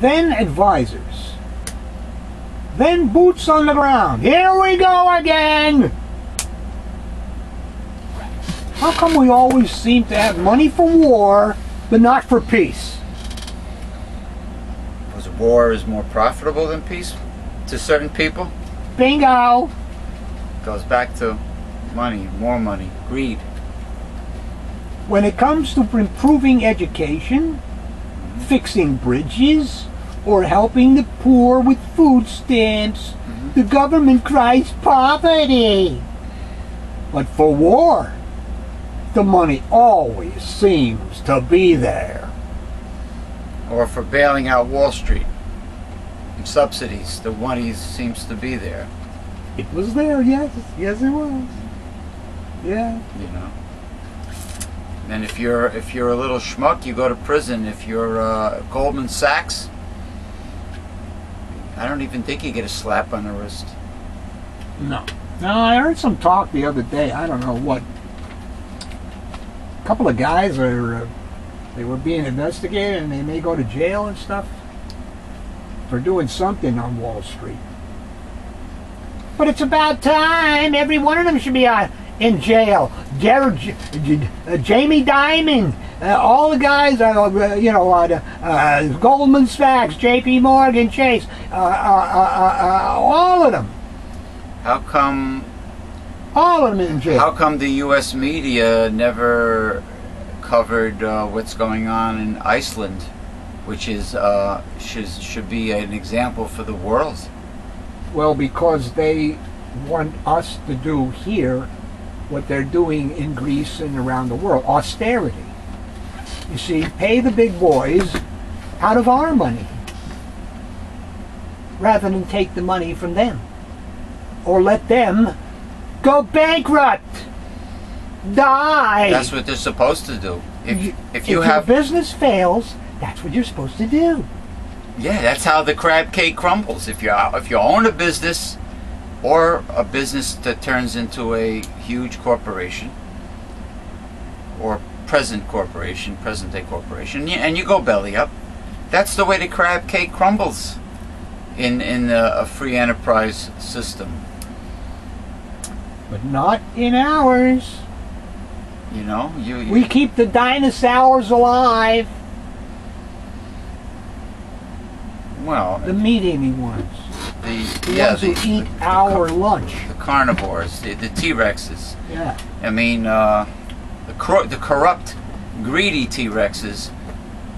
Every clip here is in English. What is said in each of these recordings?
then advisors, then boots on the ground. Here we go again! How come we always seem to have money for war, but not for peace? Because war is more profitable than peace to certain people. Bingo! Goes back to money, more money, greed. When it comes to improving education, fixing bridges, or helping the poor with food stamps, the government cries poverty. But for war, the money always seems to be there. Or for bailing out Wall Street. And subsidies, the money seems to be there. It was there, yes, yes it was. Yeah. you know. And if you're if you're a little schmuck, you go to prison. If you're uh, Goldman Sachs, I don't even think you get a slap on the wrist. No. No, I heard some talk the other day. I don't know what. A couple of guys are uh, they were being investigated and they may go to jail and stuff for doing something on Wall Street. But it's about time. Every one of them should be uh, in jail. Jared, J- J- uh, Jamie Dimon, uh, all the guys, uh, you know, uh, uh, Goldman Sachs, J.P. Morgan, Chase, uh, uh, uh, uh, all of them. How come All of them in jail. how come the U.S. media never covered uh, what's going on in Iceland, which is uh, should should be an example for the world? Well, because they want us to do here what they're doing in Greece and around the world austerity. You see, pay the big boys out of our money rather than take the money from them or let them go bankrupt, die. That's what they're supposed to do. If You- if you your have business fails, that's what you're supposed to do. Yeah, that's how the crab cake crumbles. If you if you own a business or a business that turns into a huge corporation or present corporation, present day corporation, and you go belly up, that's the way the crab cake crumbles in in a, a free enterprise system. But not in ours. You know, you, you We keep the dinosaurs alive. well The meat eating ones. the The yeah ones the, who eat the- our lunch. the carnivores, the, the T Rexes. Yeah. I mean, uh, the, cor- the corrupt, greedy T Rexes,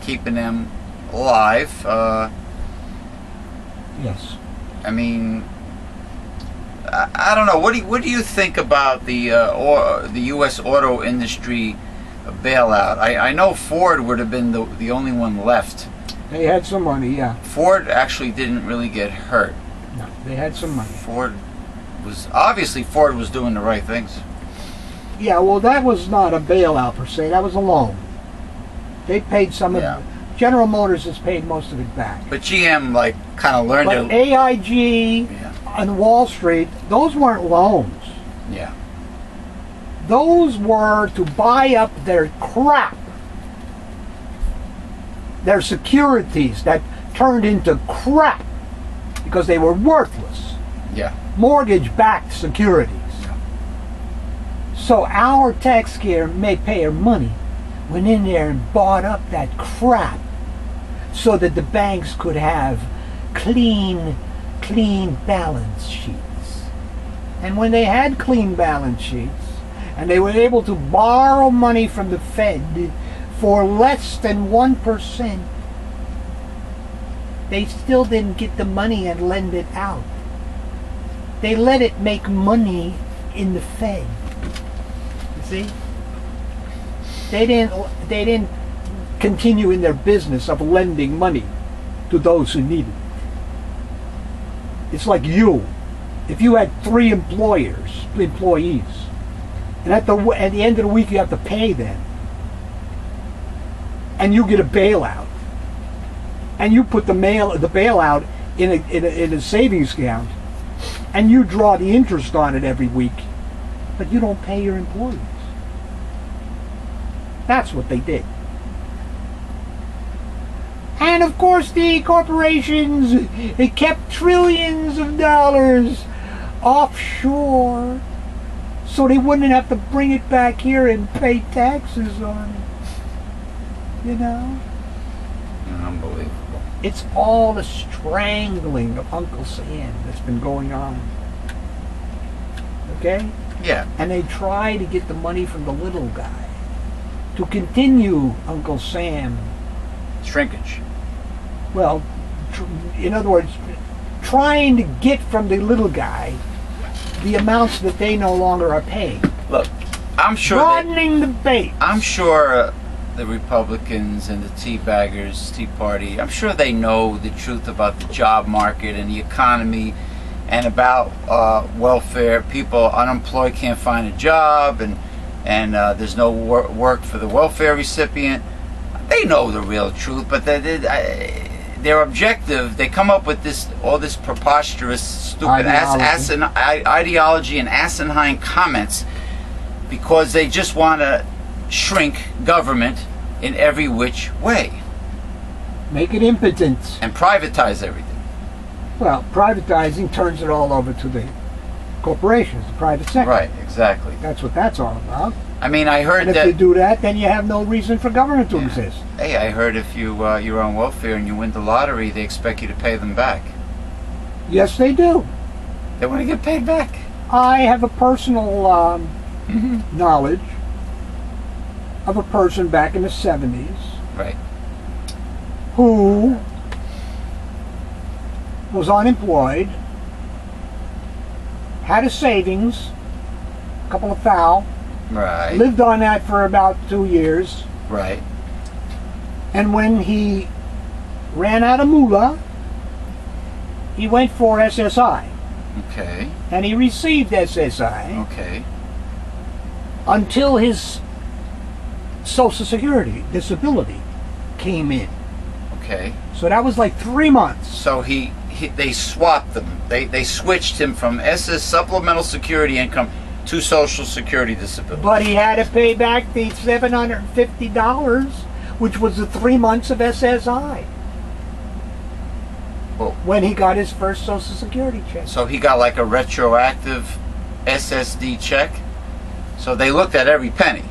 keeping them alive. Uh, Yes. I mean, I, I don't know. What do you, what do you think about the uh, or, the U.S. auto industry bailout? I, I know Ford would have been the the only one left. They had some money, yeah. Ford actually didn't really get hurt. No, they had some money. Ford was obviously Ford was doing the right things. Yeah, well, that was not a bailout per se. That was a loan. They paid some Yeah. of General Motors has paid most of it back. But GM like kind of learned But to. AIG Yeah. and Wall Street, those weren't loans. Yeah. Those were to buy up their crap. Their securities that turned into crap because they were worthless. Yeah. Mortgage backed securities. So our taxpayer may pay our money went in there and bought up that crap so that the banks could have clean, clean balance sheets. And when they had clean balance sheets, and they were able to borrow money from the Fed for less than 1%, they still didn't get the money and lend it out. They let it make money in the Fed. See? They didn't they didn't continue in their business of lending money to those who need it. It's like you. If you had three employers, employees, and at the at the end of the week you have to pay them, and you get a bailout, and you put the mail the bailout in a, in a in a savings account, and you draw the interest on it every week, but you don't pay your employees. That's what they did. And of course, the corporations kept trillions of dollars offshore so they wouldn't have to bring it back here and pay taxes on it. You know? Unbelievable. It's all the strangling of Uncle Sam that's been going on. Okay? Yeah. And they try to get the money from the little guy to continue Uncle Sam. Shrinkage. Well, tr- in other words, trying to get from the little guy the amounts that they no longer are paying. Look, I'm sure. Broadening the base. I'm sure uh, the Republicans and the Tea Baggers, Tea Party, I'm sure they know the truth about the job market and the economy and about uh, welfare. People unemployed can't find a job and and uh, there's no wor- work for the welfare recipient. They know the real truth, but they, they, I, their objective, they come up with this all this preposterous, stupid ass, asin, ideology and asinine comments because they just want to shrink government in every which way Make it impotent. and privatize everything. Well, privatizing turns it all over to the corporations, the private sector. Right, exactly. That's what that's all about. I mean, I heard And if that. you do that, then you have no reason for government to Yeah. exist. Hey, I heard if you uh, you're on welfare and you win the lottery, they expect you to pay them back. Yes, they do. They want to get paid back. I have a personal um, knowledge of a person back in the 70s Right. who was unemployed, had a savings, a couple of thou, Right. lived on that for about two years, Right. and when he ran out of moolah, he went for SSI, Okay. and he received SSI. Okay. until his Social Security disability came in. Okay. So that was like three months. So he, he they swapped them. They they switched him from SS supplemental security income to Social Security disability. But he had to pay back the $750, which was the three months of SSI Well- when he got his first Social Security check. So he got like a retroactive SSD check. So they looked at every penny.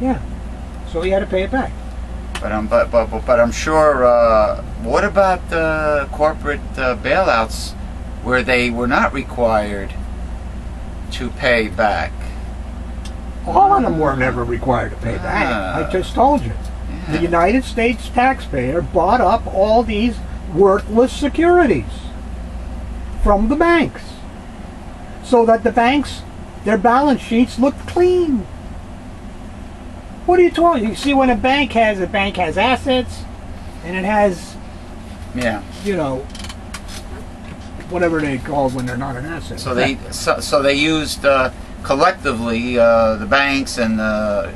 Yeah. So he had to pay it back. But I'm but but but, but I'm sure. Uh, what about the corporate uh, bailouts where they were not required to pay back? All of them were never required to pay back. Ah. I just told you. The United States taxpayer bought up all these worthless securities from the banks so that the banks, their balance sheets looked clean. What are you talking? You see, when a bank has a bank has assets, and it has, Yeah. you know, whatever they call when they're not an asset. So they so, so they used uh, collectively uh, the banks and uh,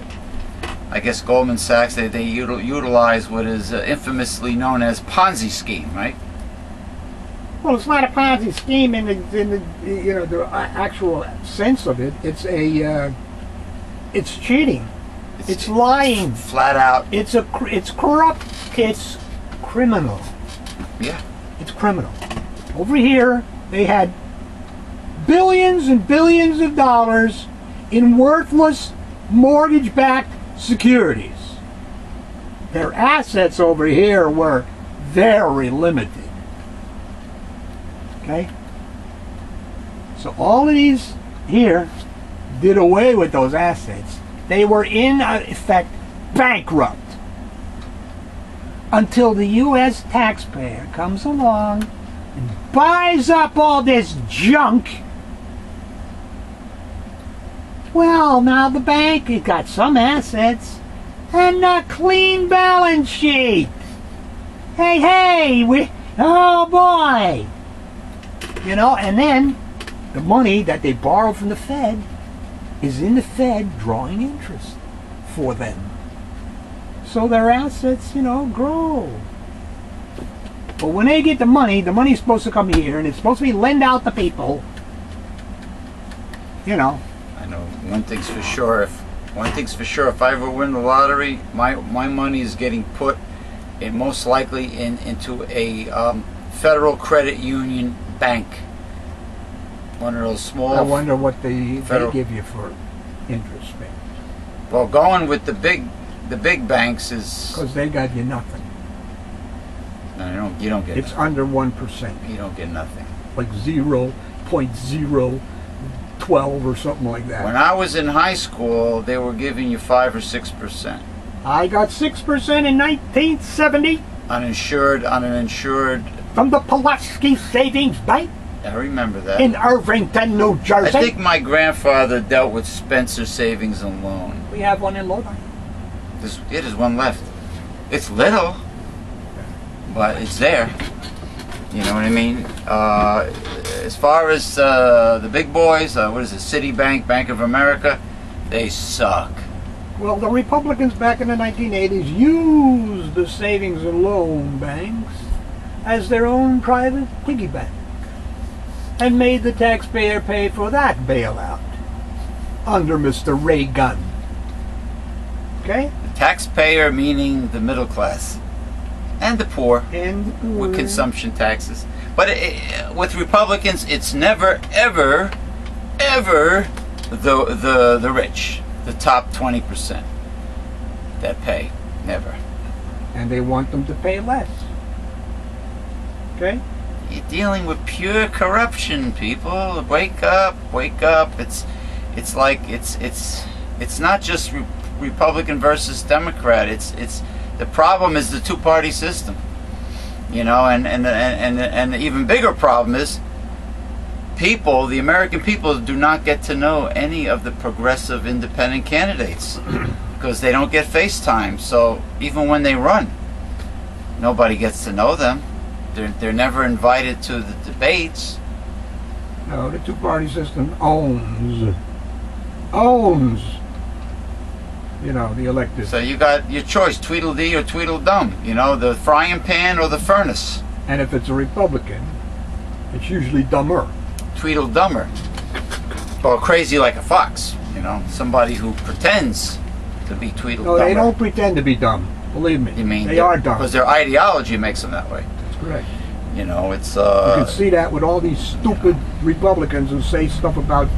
I guess Goldman Sachs. They they util, utilize what is uh, infamously known as Ponzi scheme, right? Well, it's not a Ponzi scheme in the, in the you know the actual sense of it. It's a uh, it's cheating. It's lying. flat out. It's a it's corrupt. It's criminal. Yeah. It's criminal. Over here, they had billions and billions of dollars in worthless mortgage-backed securities. Their assets over here were very limited. Okay? So all of these here did away with those assets. They were in uh, effect bankrupt until the U.S. taxpayer comes along and buys up all this junk. Well, now the bank has got some assets and a clean balance sheet. Hey, hey, we, oh boy. You know, and then the money that they borrow from the Fed is in the Fed drawing interest for them. So their assets, you know, grow. But when they get the money, the money's supposed to come here and it's supposed to be lend out to people. You know, I know one thing's for sure. If one thing's for sure, if I ever win the lottery, my my money is getting put and most likely in into a um, federal credit union bank. One of those small. I wonder what they, they Federal- give you for interest, man. Well, going with the big the big banks is Because they got you nothing. no, you don't you don't get It's under 1%. you don't get nothing. Like 0.012 or something like that. When I was in high school, they were giving you five or six percent I got 6% in 1970 uninsured, uninsured. from the Pulaski Savings Bank I remember that. in Irvington, New Jersey. I think my grandfather dealt with Spencer Savings and Loan. we have one in Lodi. There's, yeah, there's one left. It's little, but it's there. You know what I mean? Uh, as far as uh, the big boys, uh, what is it? Citibank, Bank of America, they suck. Well, the Republicans back in the 1980s used the savings and loan banks as their own private piggy bank and made the taxpayer pay for that bailout under Mr. Reagan. Okay? The taxpayer meaning the middle class and the poor And with consumption taxes. But it, with Republicans, it's never, ever, ever the the the rich, the top twenty percent that pay. Never. and they want them to pay less. Okay? You're dealing with pure corruption, people. Wake up, wake up. It's it's like it's it's it's not just re- Republican versus Democrat. It's it's the problem is the two-party system. You know, and and and and, and the even bigger problem is people, the American people do not get to know any of the progressive independent candidates because they don't get FaceTime. So even when they run, nobody gets to know them. They're, they're never invited to the debates. No, the two-party system owns owns you know the elected. So you got your choice, Tweedledee or Tweedledum. You know, the frying pan or the furnace. And if it's a Republican, it's usually dumber. Tweedledummer. Or crazy like a fox. You know, somebody who pretends to be Tweedledummer. No, they don't pretend to be dumb. Believe me, You mean they are dumb. Because their ideology makes them that way. That's correct. You know, it's You uh. can see that with all these stupid Republicans who say stuff about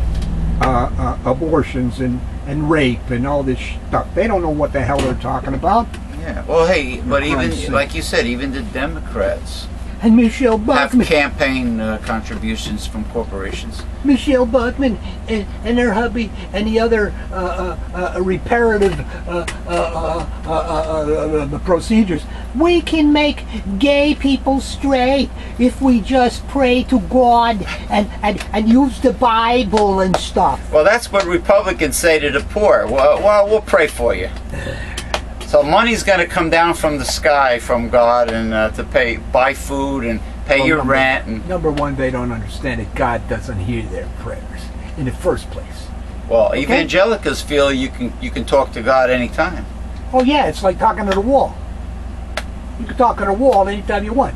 uh, uh, abortions and, and rape and all this stuff. They don't know what the hell they're talking about. Yeah. Well, hey, but even sake. like you said, even the Democrats And Michelle Bachmann have Bachmann, campaign uh, contributions from corporations. Michelle Bachmann and, and her hubby and the other uh, uh, uh, reparative uh, uh, uh, uh, uh, uh, procedures. We can make gay people straight if we just pray to God and, and, and use the Bible and stuff. Well, that's what Republicans say to the poor. Well, well we'll pray for you. So money's going to come down from the sky from God and uh, to pay buy food and pay Well, your number- rent and Number one, they don't understand that God doesn't hear their prayers in the first place. well, evangelicals feel you can you can talk to God anytime. Oh yeah, it's like talking to the wall. You can talk to the wall anytime you want.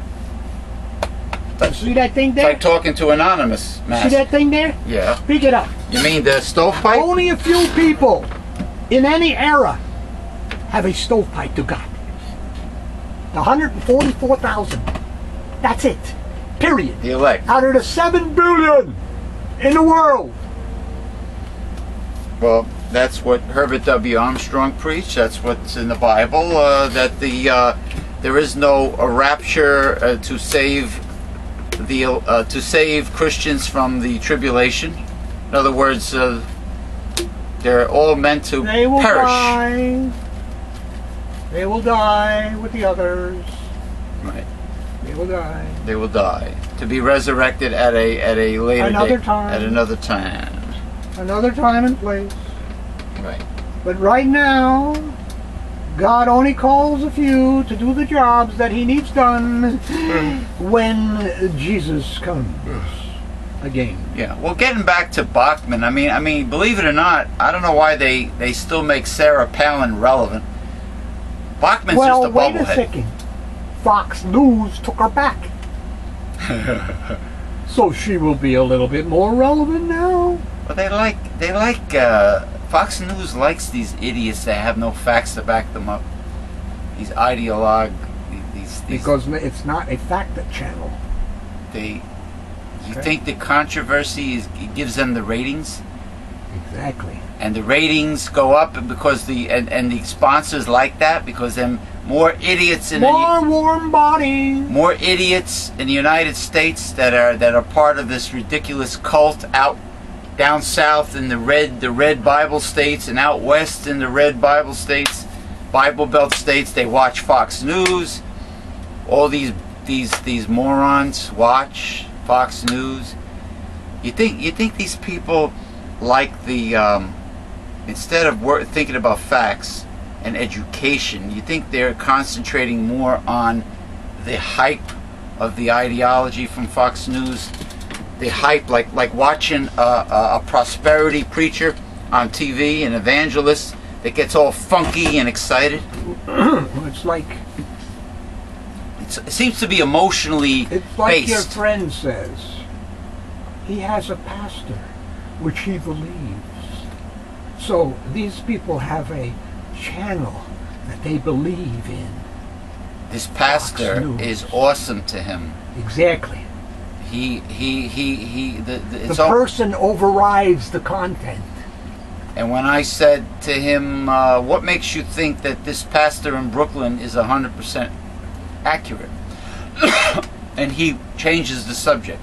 See that thing It's there? like talking to anonymous. See that thing there? Yeah. Pick it up. You mean the stovepipe? Only a few people in any era have a stovepipe to God. 144,000. That's it. Period. The elect. Out of the 7 billion in the world. Well, that's what Herbert W. Armstrong preached. That's what's in the Bible. Uh, that the uh, there is no a rapture uh, to save the uh, to save Christians from the tribulation. In other words, uh, they're all meant to They will perish. die. They will die with the others. Right. They will die. They will die to be resurrected at a at a later Another date, time. At another time. Another time and place. Right. But right now, God only calls a few to do the jobs that He needs done when Jesus comes again. Yeah. Well, getting back to Bachmann, I mean, I mean, believe it or not, I don't know why they they still make Sarah Palin relevant. Bachmann's well, just a wait a bubblehead. second. Fox News took her back. so she will be a little bit more relevant now. But they like they like uh, Fox News likes these idiots that have no facts to back them up. These ideologue, these, these because it's not a fact channel. they. You Okay. think the controversy is, gives them the ratings, Exactly. and the ratings go up because the and, and the sponsors like that because then more idiots in the, More warm bodies. more idiots in the United States that are that are part of this ridiculous cult out down south in the red the red Bible states and out west in the red Bible states, Bible Belt states. They watch Fox News. All these these these morons watch Fox News. You think you think these people like the um, instead of thinking about facts and education, you think they're concentrating more on the hype of the ideology from Fox News, the hype, like like watching a, a, a prosperity preacher on TV, an evangelist that gets all funky and excited. it's like It's, it seems to be emotionally it's like your friend says. He has a pastor, which he believes. So these people have a channel that they believe in. This pastor is awesome to him. Exactly. He he he he. The, the, The all, person overrides the content. And when I said to him, uh, "What makes you think that this pastor in Brooklyn is hundred percent accurate?" and he changes the subject.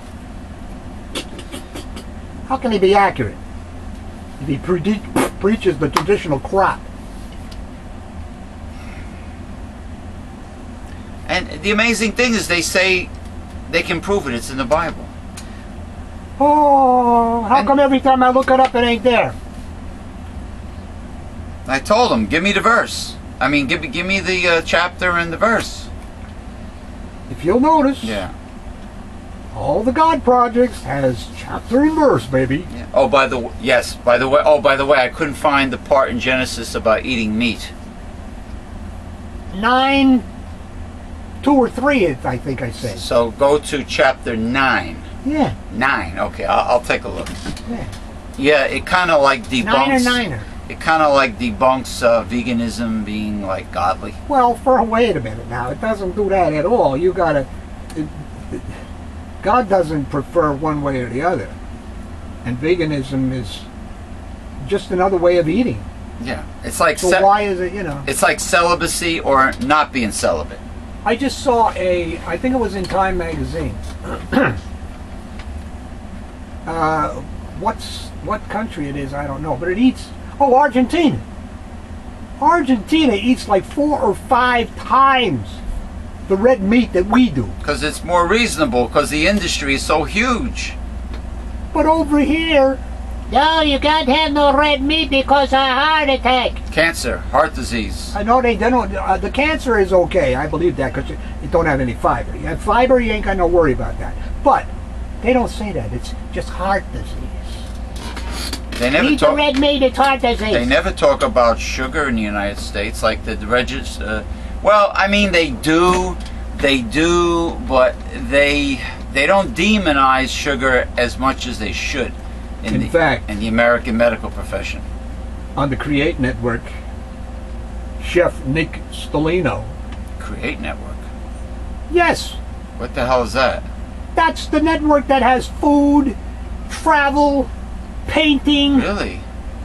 How can he be accurate if he pre- preaches the traditional crap? And the amazing thing is, they say they can prove it. It's in the Bible. Oh, how And- come every time I look it up, it ain't there? I told them, "Give me the verse. I mean, give me give me the uh, chapter and the verse." If you'll notice, Yeah. all the God projects has chapter and verse, baby. yeah. Oh, by the yes. By the way. Oh, by the way, I couldn't find the part in Genesis about eating meat. Nine, two or three, I think I said. So go to chapter nine. Yeah, Nine. Okay, I'll, I'll take a look. yeah. Yeah, it kind of like debunks. Niner, niner. It kind of like debunks uh, veganism being like godly. Well, for wait a minute now, it doesn't do that at all. You gotta. It, it- God doesn't prefer one way or the other, and veganism is just another way of eating. Yeah, it's like So why is it? You know. it's like celibacy or not being celibate. I just saw a, I think it was in Time magazine. uh, what's what country it is? I don't know, but it eats. Oh, Argentina. Argentina eats like four or five times the red meat that we do. Because it's more reasonable. Because the industry is so huge. But over here, no, you can't have no red meat because of a heart attack. Cancer, heart disease. I know they, they don't. Uh, the cancer is okay. I believe that because it, it don't have any fiber. You have fiber, you ain't got no worry about that. But they don't say that. It's just heart disease. They never Eat the talk. red meat. It's heart disease. They never talk about sugar in the United States, like the register. Uh, well, I mean, they do, they do, but they they don't demonize sugar as much as they should. In the, fact- in the American medical profession. On the Create Network, Chef Nick Stellino. Create Network. Yes, What the hell is that? that's the network that has food, travel, painting, Really?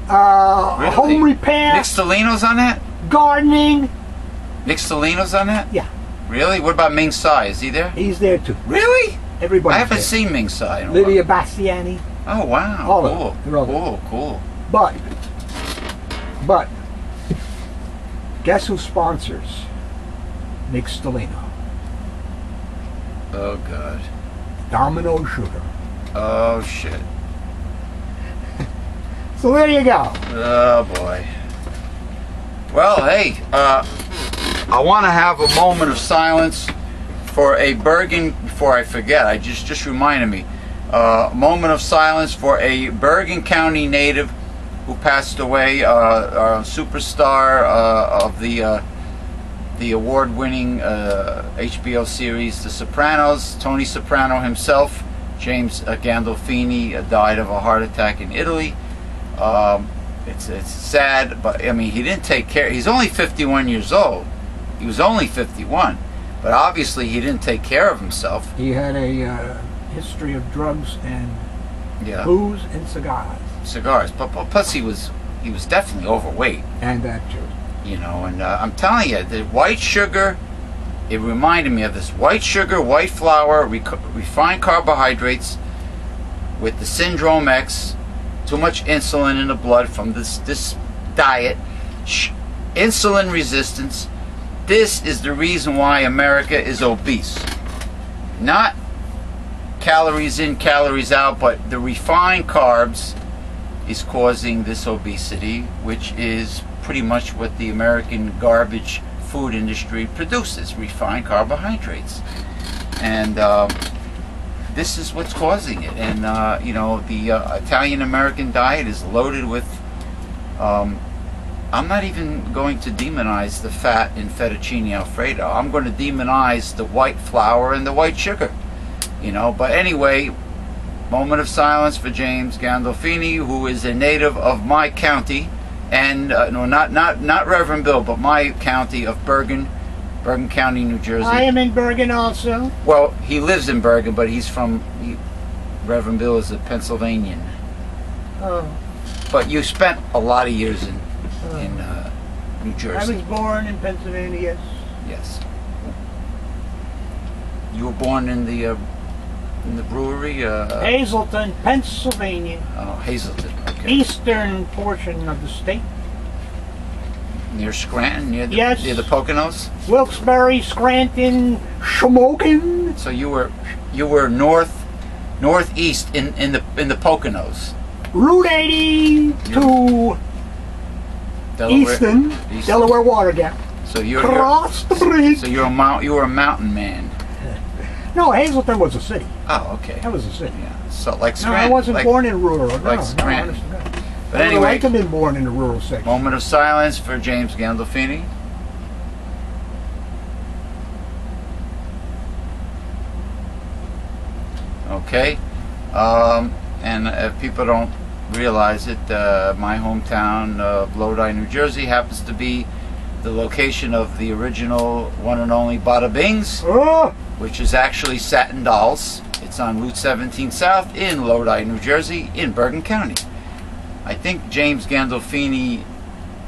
uh, Really? home repair, Nick Stellino's on that? gardening. Nick Stellino's on that? Yeah, Really? What about Ming Tsai? Is he there? he's there too. Really? Everybody. I haven't seen Ming Tsai in Lidia. Bastiani. Oh wow! All of cool. They're all cool, cool. But, but, guess who sponsors Nick Stellino? Oh god. Domino Sugar. Oh shit. So there you go. Oh boy. Well, hey, uh, I want to have a moment of silence for a Bergen. Before I forget, I just just reminded me. Uh, moment of silence for a Bergen County native who passed away. Uh, a superstar uh, of the uh, the award-winning uh, HBO series The Sopranos. Tony Soprano himself, James uh, Gandolfini, uh, died of a heart attack in Italy. Um, it's it's sad, but I mean he didn't take care. He's only 51 years old. He was only 51, But obviously, he didn't take care of himself. He had a uh, history of drugs and Yeah, booze and cigars, cigars. But, but plus, he was he was definitely overweight. and that too. You know, and uh, I'm telling you, the white sugar. It reminded me of this white sugar, white flour, refined carbohydrates, with the syndrome X, too much insulin in the blood from this this diet, sh- insulin resistance. This is the reason why America is obese. Not calories in, calories out, but the refined carbs is causing this obesity, which is pretty much what the American garbage food industry produces refined carbohydrates. And um, this is what's causing it. And, uh, you know, the uh, Italian American diet is loaded with. Um, I'm not even going to demonize the fat in fettuccine alfredo. I'm going to demonize the white flour and the white sugar. You know, but anyway, moment of silence for James Gandolfini, who is a native of my county, and uh, no, not not not Reverend Bill, but my county of Bergen, Bergen County, New Jersey. I am in Bergen also. Well, he lives in Bergen, but he's from. He, Reverend Bill is a Pennsylvanian, Oh, but you spent a lot of years in oh. in uh, New Jersey. I was born in Pennsylvania. Yes. Yes. You were born in the uh, in the brewery, uh, Hazleton, Pennsylvania, oh, Hazleton, okay. eastern portion of the state. near Scranton, near the, Yes. near the Poconos. Wilkes-Barre, Scranton, Shamokin. So you were you were north northeast in, in the in the Poconos, Route 80 to Delaware. Easton, Easton. Delaware Water Gap. So you're, you're Cross the bridge. so you're a mount you were a mountain man. No, Hazleton was a city. Oh, okay. That was a city. Yeah. So like Scranton. No, I wasn't like- born in rural. No, like Scranton. God. But I anyway, like to have been born in a rural section. moment of silence for James Gandolfini. Okay. Um, and if people don't realize it, uh, my hometown of Lodi, New Jersey happens to be the location of the original one and only Bada Bing's, Oh, which is actually Satin Dolls. It's on Route 17 South in Lodi, New Jersey, in Bergen County. I think James Gandolfini,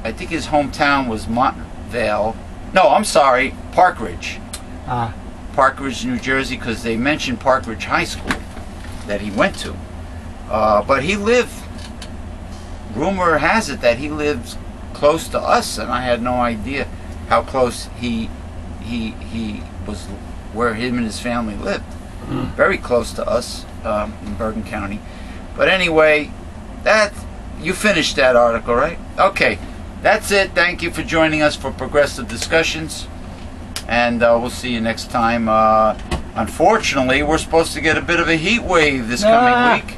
I think his hometown was Montvale. No, I'm sorry, Park Ridge. ah, Park Ridge, New Jersey, because they mentioned Park Ridge High School that he went to. Uh, but he lived, rumor has it that he lives close to us, and I had no idea how close he he he was, where him and his family lived. Very close to us um, in Bergen County. But anyway, that you finished that article, right? Okay, that's it. Thank you for joining us for Progressive Discussions and uh, we'll see you next time. Uh, unfortunately, we're supposed to get a bit of a heat wave this coming Ah. week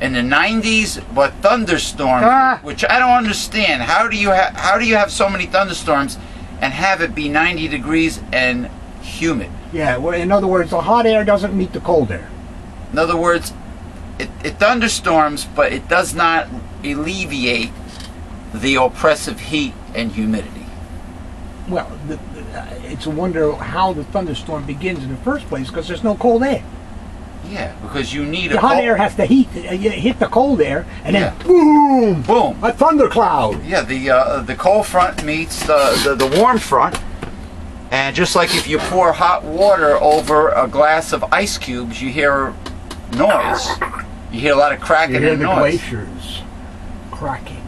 in the 90s, but thunderstorms, Ah. which I don't understand. How do you ha- how do you have so many thunderstorms and have it be 90 degrees and humid? Yeah. Well, in other words, the hot air doesn't meet the cold air. In other words, it, it thunderstorms, but it does not alleviate the oppressive heat and humidity. Well, the, the, uh, it's a wonder how the thunderstorm begins in the first place because there's no cold air. Yeah, because you need The a hot air has to heat, uh, hit the cold air, and then boom, boom. a thundercloud. Yeah, the uh, the cold front meets the, the the warm front, and just like if you pour hot water over a glass of ice cubes, you hear noise. You hear a lot of cracking You hear and the noise. glaciers cracking.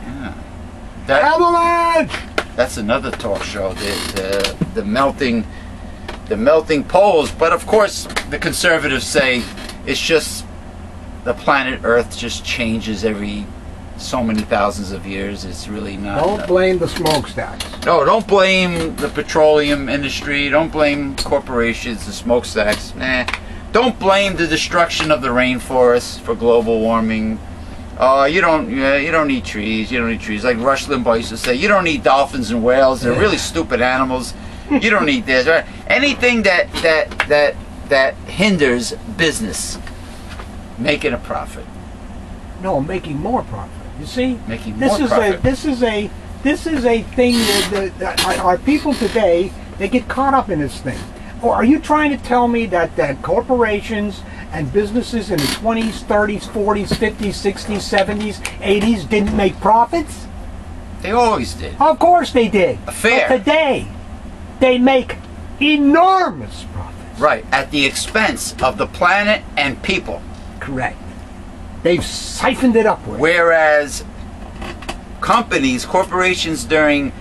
That, Avalanche! that's another talk show. The, the the melting the melting poles. But of course, the conservatives say it's just the planet Earth just changes every so many thousands of years. It's really not. Don't blame the smokestacks. No, don't blame the petroleum industry. Don't blame corporations, the smokestacks. Nah. Don't blame the destruction of the rainforest for global warming. Uh, you don't. Yeah, you don't need trees. You don't need trees. Like Rush Limbaugh used to say, you don't need dolphins and whales. They're really stupid animals. You don't need this. Right? Anything that that that that hinders business making a profit, No, making more profit. You see, making this more is profit. a this is a this is a thing that, that, our, our people today they get caught up in this thing. Or are you trying to tell me that, that corporations and businesses in the 20s, 30s, 40s, 50s, 60s, 70s, 80s didn't make profits? They always did. Of course they did. Fair. But today, they make enormous profits. Right, at the expense of the planet and people. Correct. They've siphoned it upward. Whereas companies, corporations during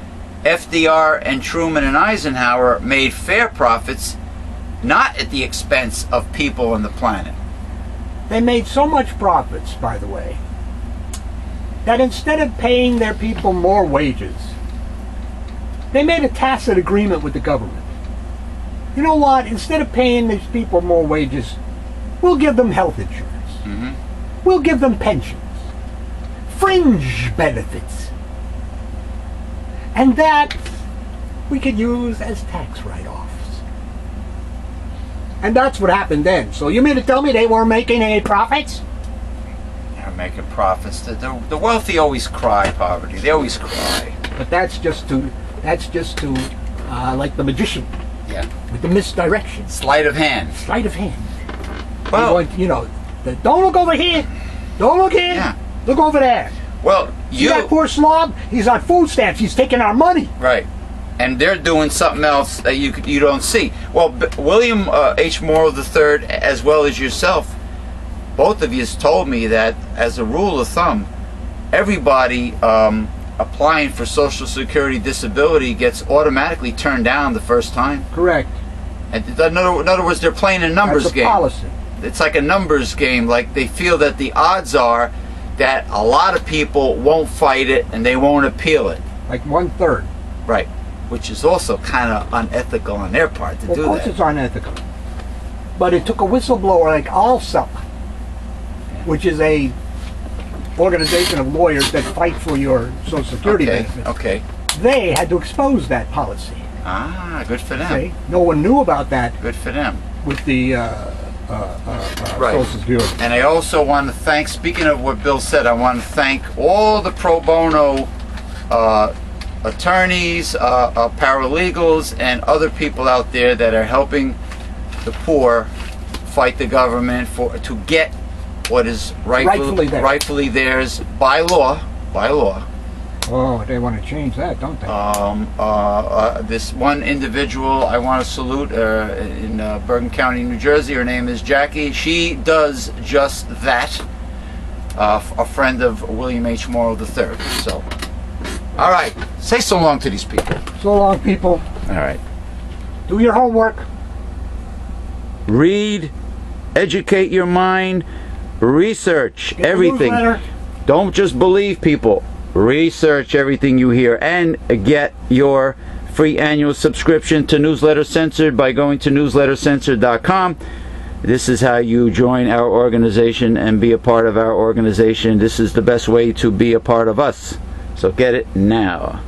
FDR and Truman and Eisenhower made fair profits, not at the expense of people and the planet. They made so much profits, by the way, that instead of paying their people more wages, they made a tacit agreement with the government. You know what? Instead of paying these people more wages, we'll give them health insurance. Mhm. We'll give them pensions, fringe benefits. And that we could use as tax write offs. And that's what happened then. So you mean to tell me they weren't making any profits? They're making profits. The, the, the wealthy always cry poverty. They always cry. But that's just to that's just to uh, like the magician Yeah. with the misdirection, Sleight of hand. sleight of hand. Well, you know, the, don't look over here, don't look here, Yeah. look over there. well, See you that poor slob? He's on food stamps. He's taking our money. right, and they're doing something else that you you don't see. Well, B- William uh, H. Morrow III, as well as yourself, both of you told me that as a rule of thumb, everybody um, applying for Social Security disability gets automatically turned down the first time. Correct. And in other, in other words, they're playing a numbers That's a game. policy. It's like a numbers game. Like they feel that the odds are that a lot of people won't fight it and they won't appeal it. Like one third. Right. Which is also kind of unethical on their part to Well, of do course, that. it's unethical. But it took a whistleblower like ALSA, which is a organization of lawyers that fight for your Social Security Okay. benefits. Okay. They had to expose that policy. Ah, good for them. See? No one knew about that Good for them. with the uh, Right. Social Security. And I also want to thank, speaking of what Bill said, I want to thank all the pro bono uh, attorneys, uh, uh, paralegals, and other people out there that are helping the poor fight the government for to get what is rightful, Rightfully rightfully theirs by law. By law. Oh, they want to change that, don't they? Um, uh, uh, this one individual I want to salute uh, in uh, Bergen County, New Jersey. Her name is Jackie. She does just that. Uh, a friend of William H. Morrow III. So, all right. Say so long to these people. so long, people. All right. Do your homework. Read, educate your mind, research Get everything. Don't just believe people. Research everything you hear and get your free annual subscription to Newsletter Censored by going to newslettercensored.com. This is how you join our organization and be a part of our organization. This is the best way to be a part of us. So get it now.